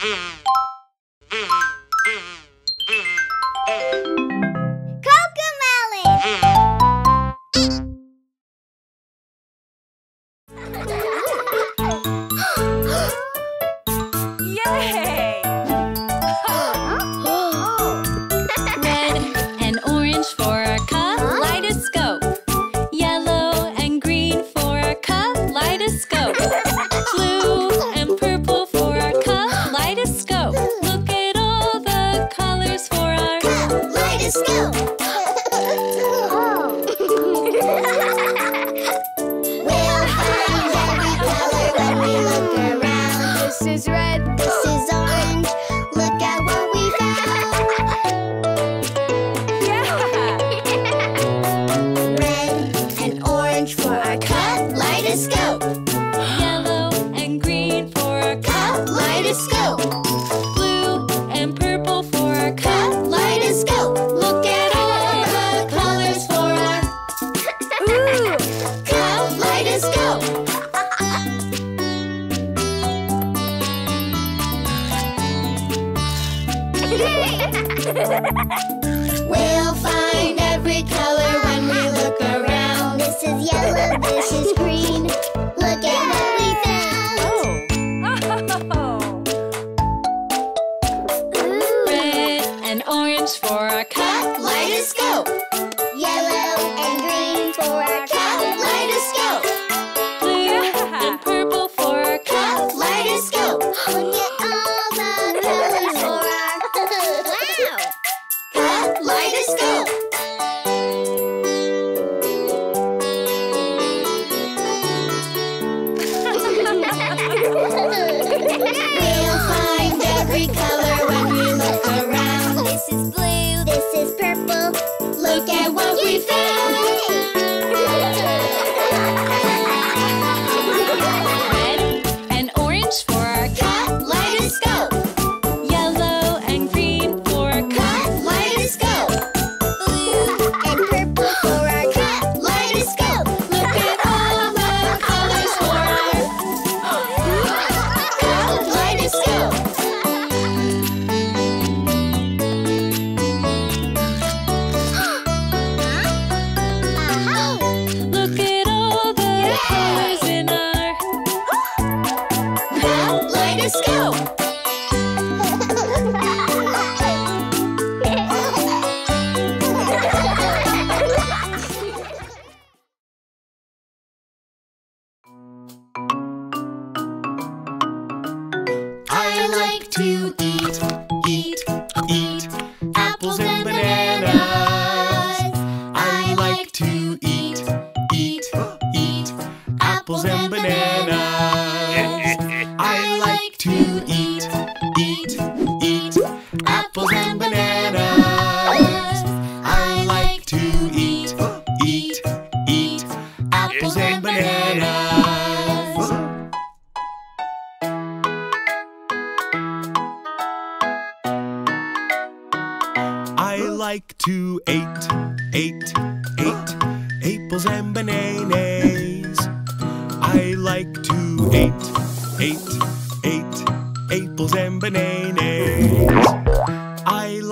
Mm-hmm.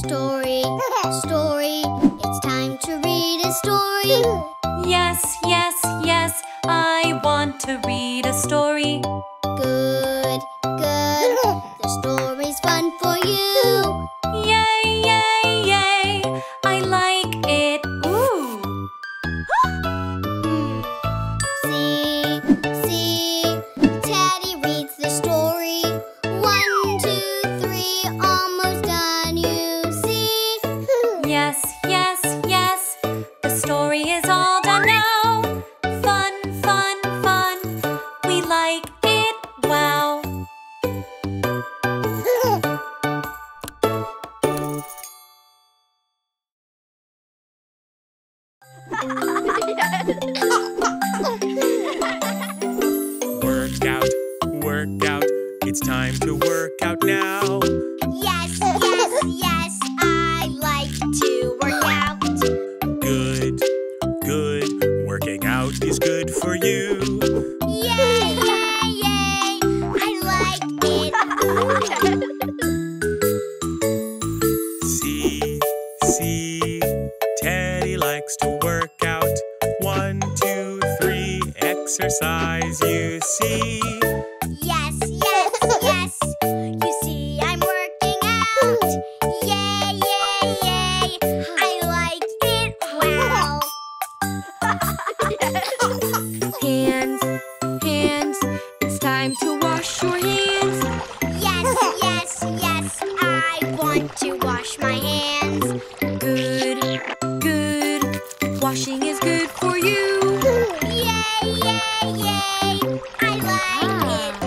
story, story. It's time to read a story. Yes, yes, yes, I want to read a story. I like it.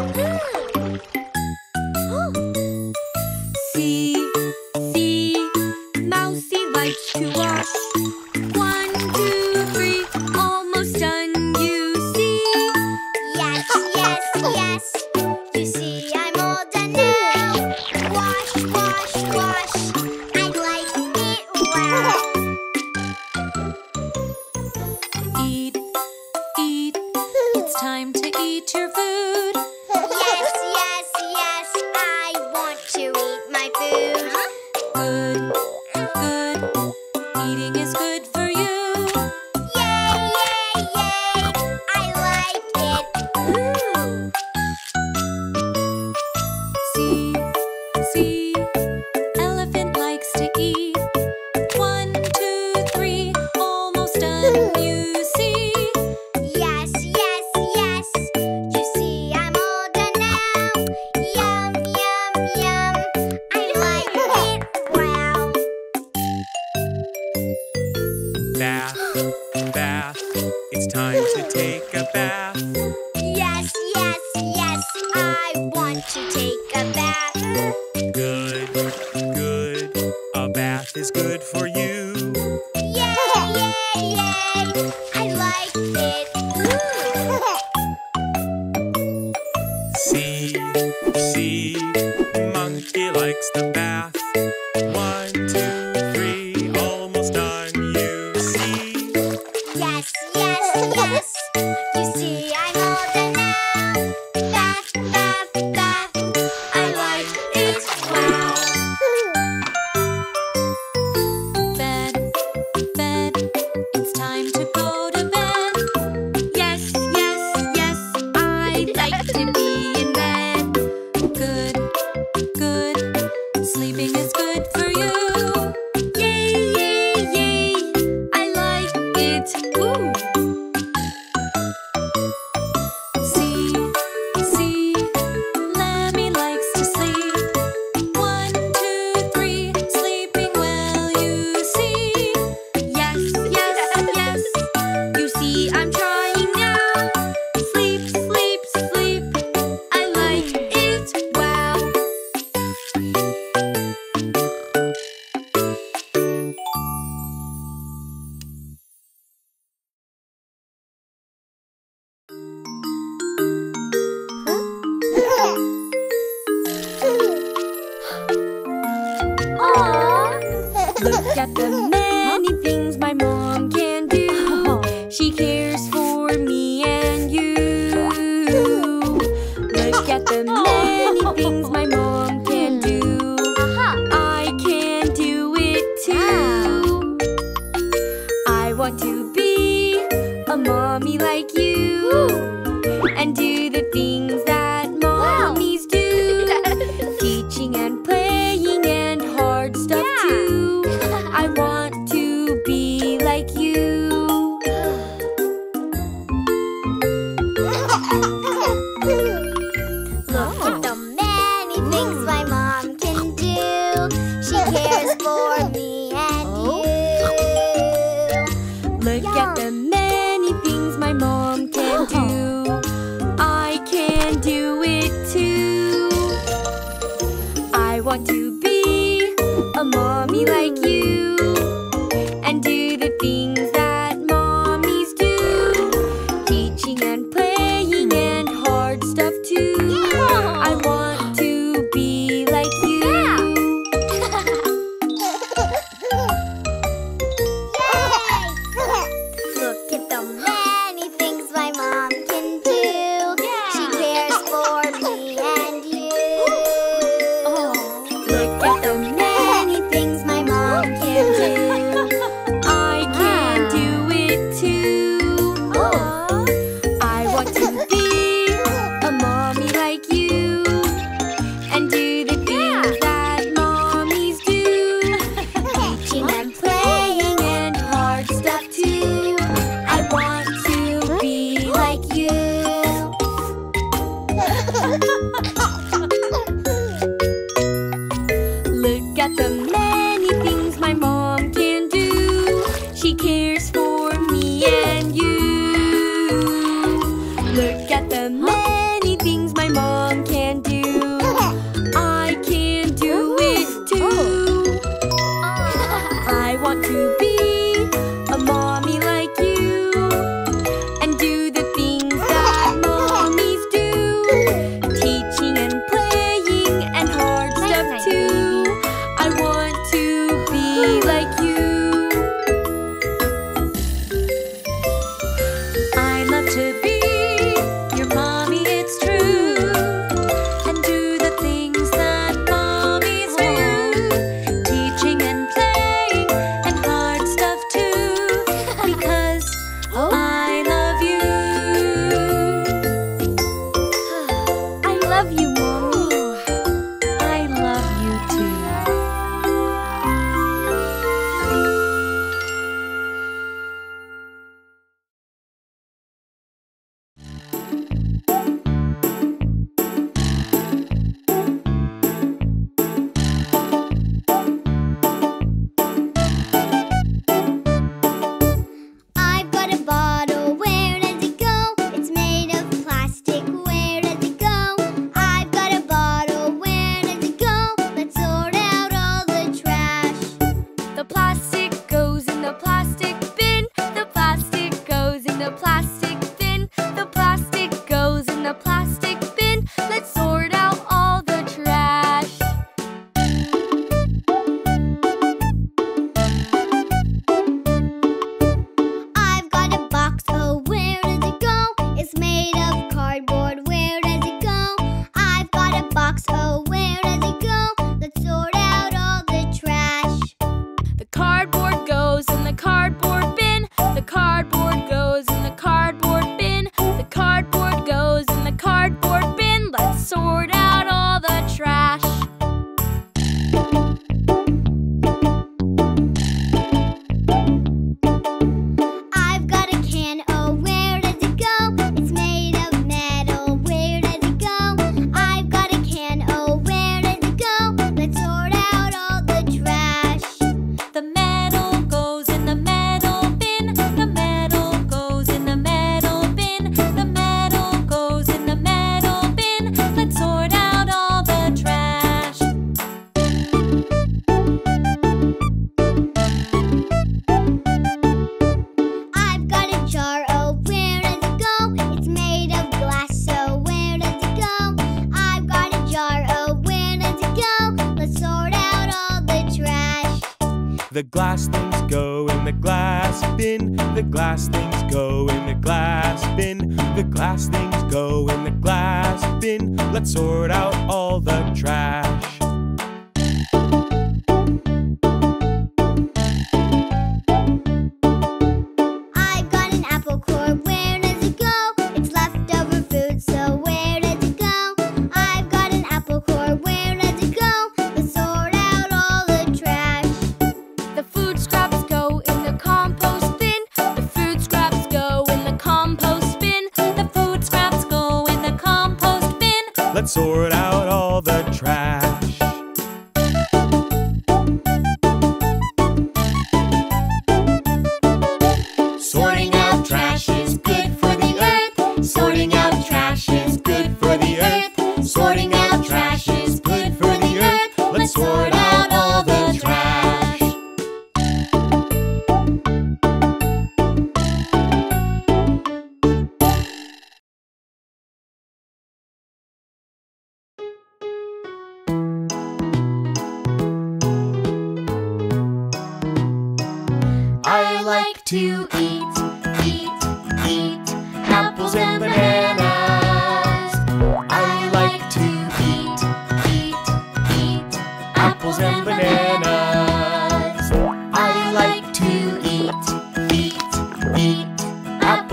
Glass things go in the glass bin. The glass things go in the glass bin. The glass things go in the glass bin. Let's sort out all the trash.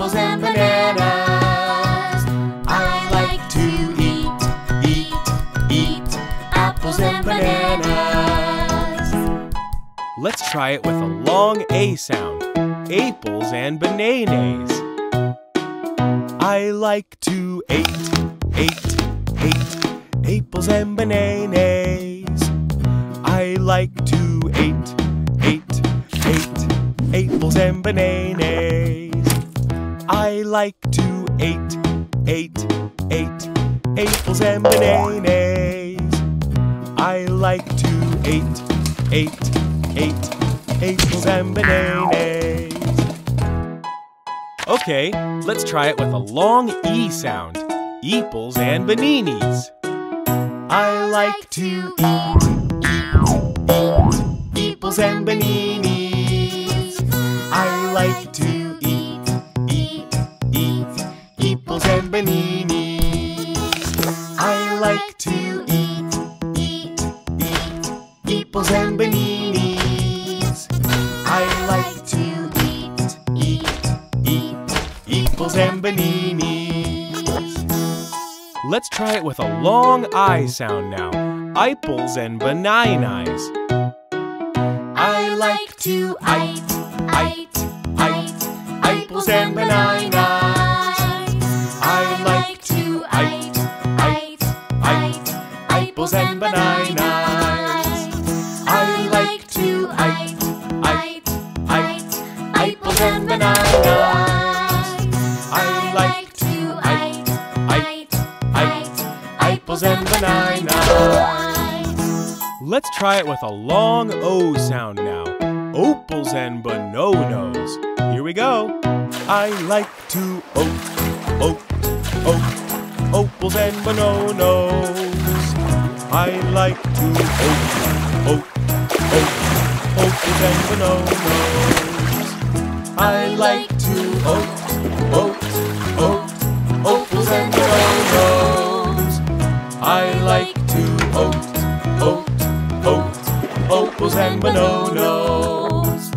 Apples and bananas. I like to eat, eat, eat apples and bananas. Let's try it with a long A sound. Apples and bananas. I like to eat, eat, eat apples and bananas. I like to eat, eat, eat apples and bananas. I like to eat, eat, eat apples and bananas. I like to eat, eat, eat apples and bananas. Okay, let's try it with a long E sound. Eeples and baninis. I like to eat, eat, eat eeples and baninis. I like to eeples and baninis. I like to eat, eat, eat eeples and baninis. I like to eat, eat, eat eeples and baninis. Let's try it with a long I sound now. Eiples and bananas. I like to eat, eat, eat eiples and bananas. Bananas. I like to eat, eat, eat eiples and bananas. I like to eat, eat, eat eiples and bananas. Let's try it with a long O sound now. Opals and bononos. Here we go. I like to oat, oat, oat, opals and bononos. I like to oat, oat, oat, opals and bononos. I like to oat, oat, oat, opals and bononos. I like to oat, oat, oat, opals and bononos.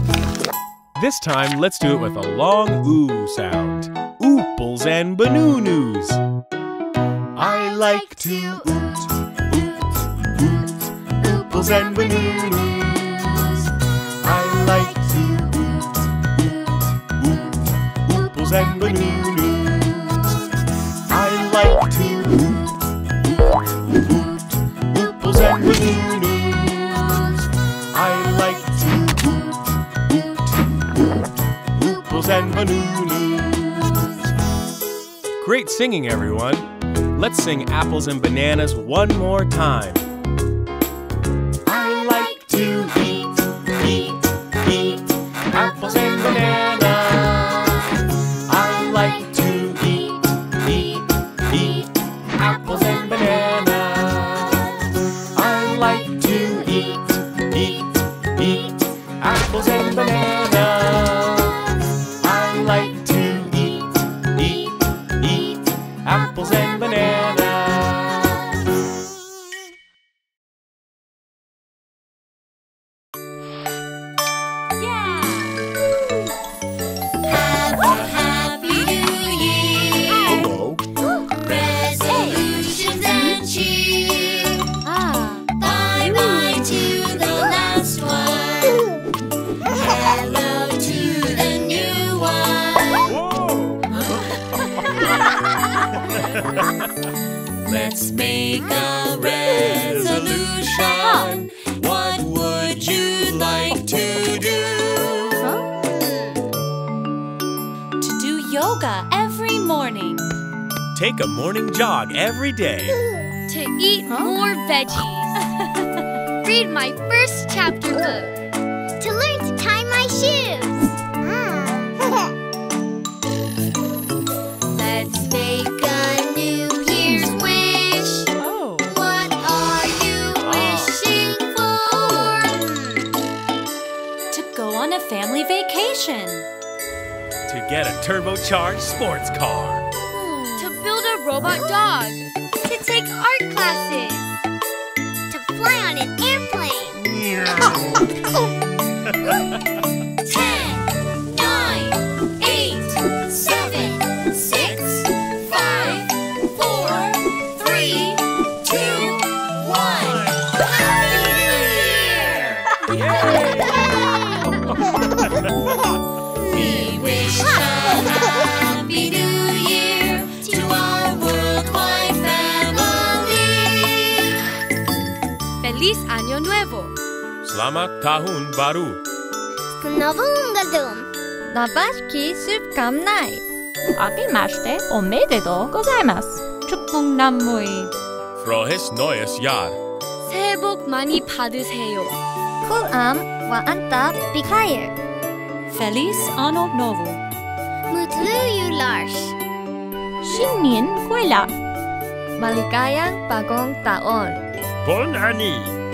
This time, let's do it with a long oo sound. Ooples and banoonus. I like to oot, ooples and banoonus. I like to oot, oot, oot, ooples and banoonus. I like to oot, oot, oot, ooples and banoonus. I like to oot, oot, oot, ooples and banoonus. Great singing, everyone. Let's sing apples and bananas one more time. take a morning jog every day. To eat huh? more veggies. Read my first chapter book. To learn to tie my shoes. Hmm. Let's make a new year's wish. Oh. What are you ah. wishing for? To go on a family vacation. To get a turbocharged sports car. Hot dog! Selamat Tahun Baru. W nowym году. Na ważki szybkamnaj. Akimashite omedetou gozaimasu. 축복남무이. Frohes noyes yar. Sebok mani 많이 받으세요. Kulam wa anta bikair. Feliz Ano Novo. Mutlu yulash. Shinmin Kuela. Maligayang Bagong Taon. Bon Ani.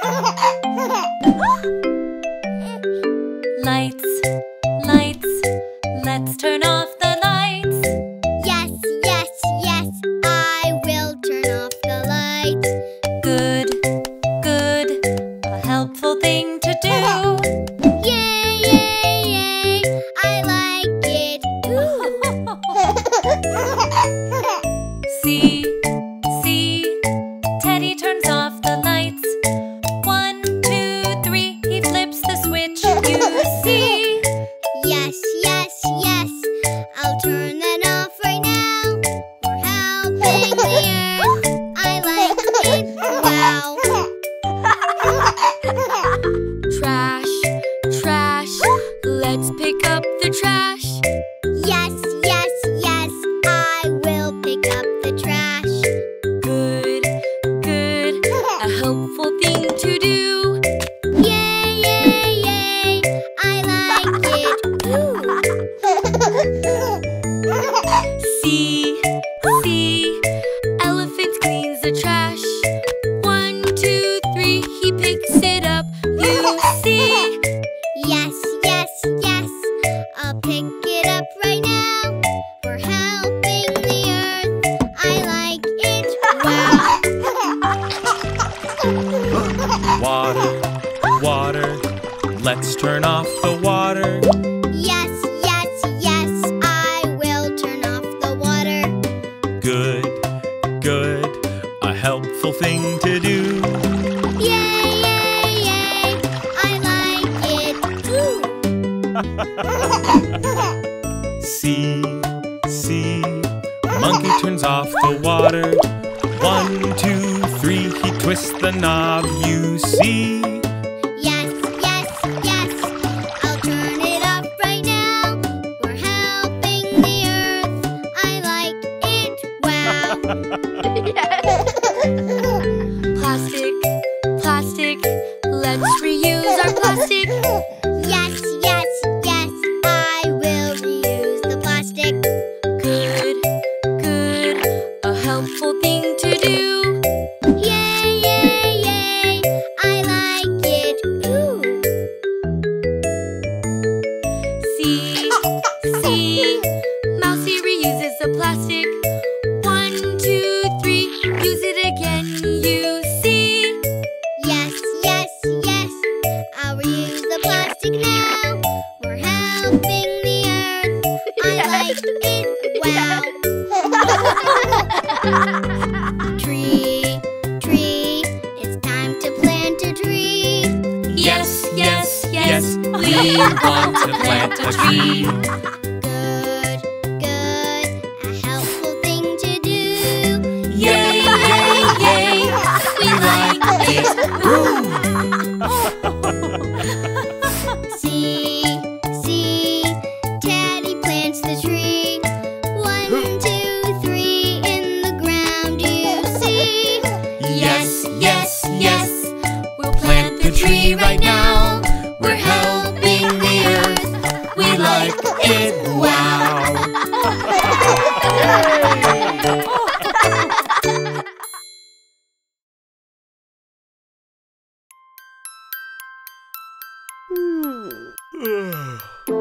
Ha ha ha! turns off the water. One, two, three, he twists the knob, you see. Hmm.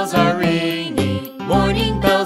bells are ringing, morning bells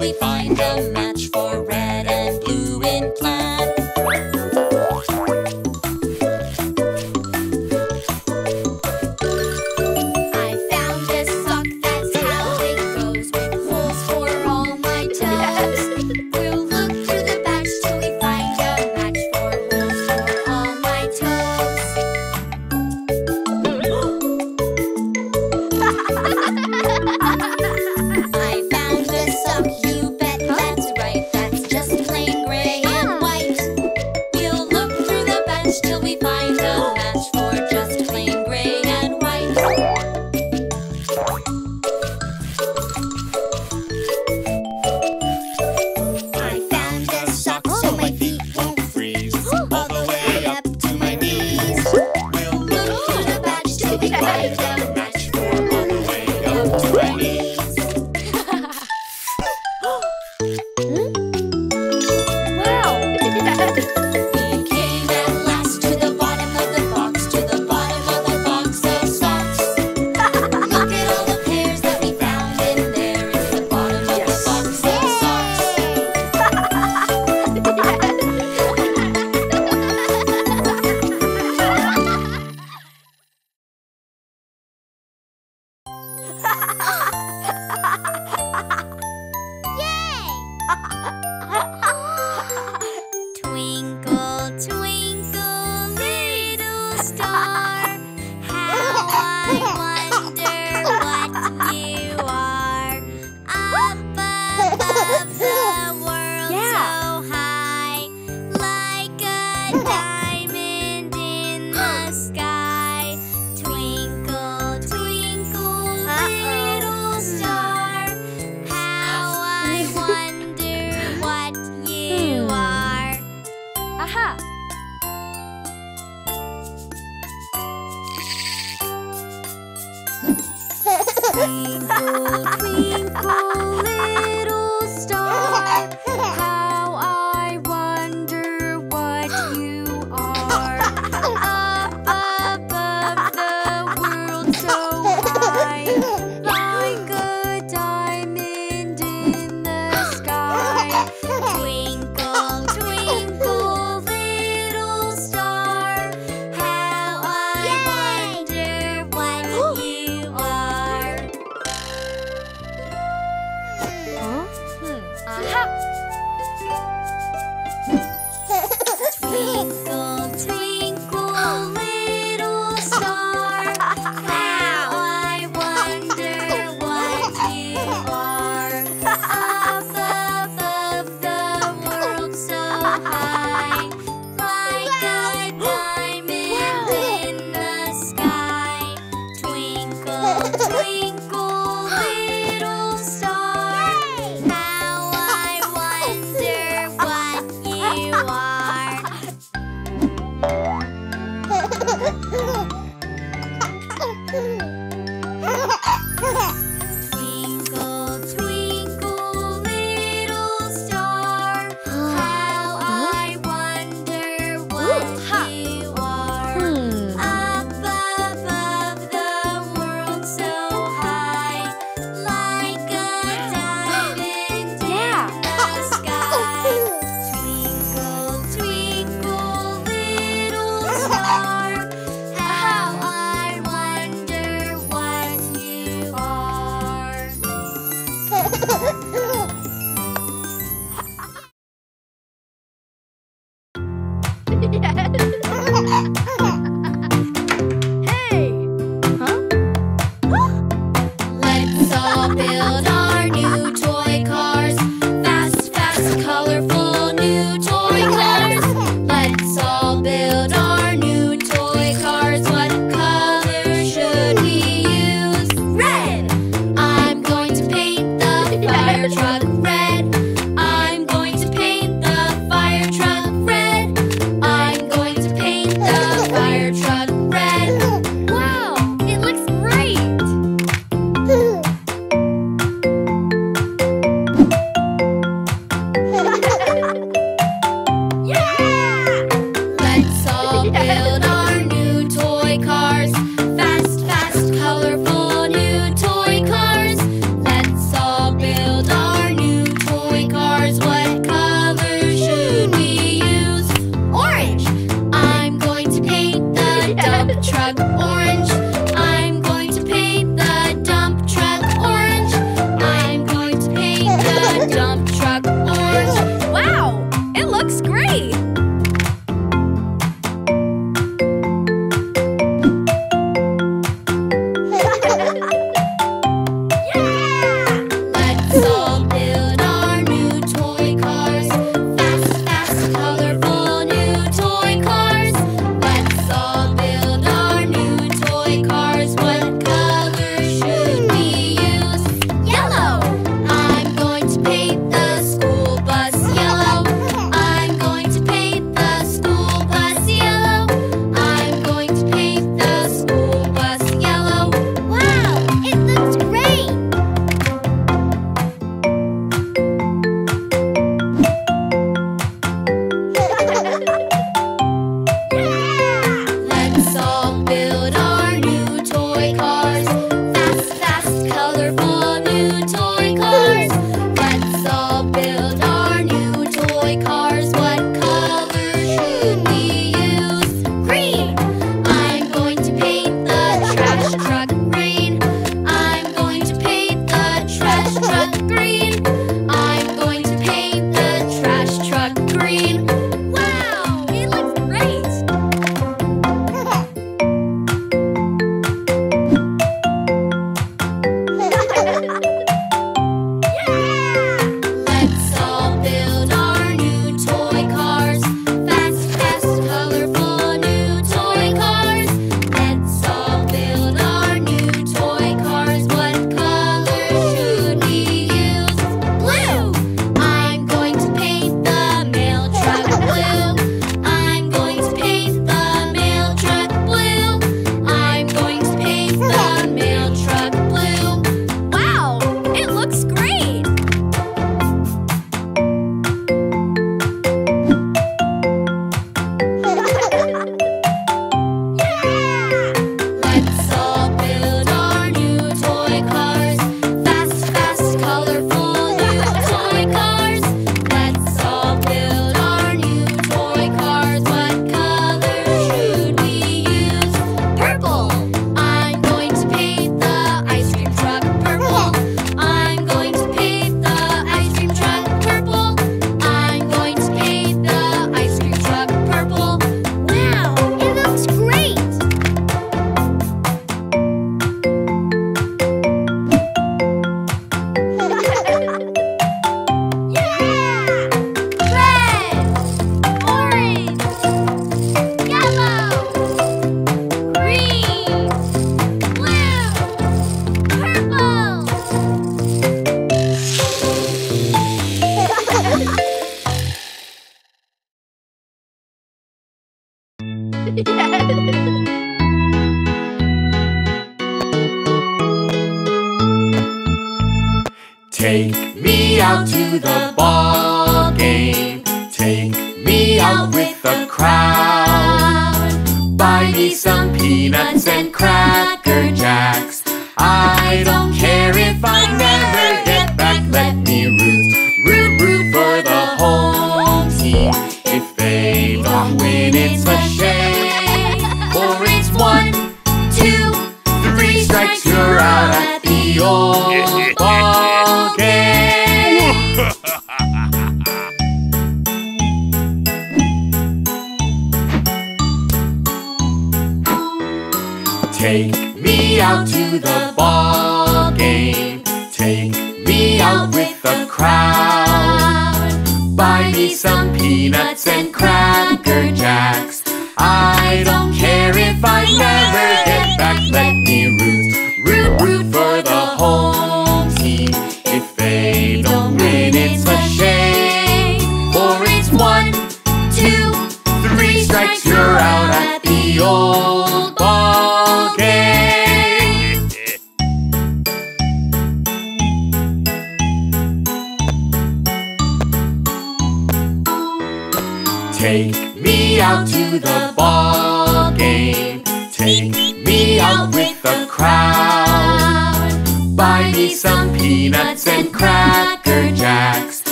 we find a match for red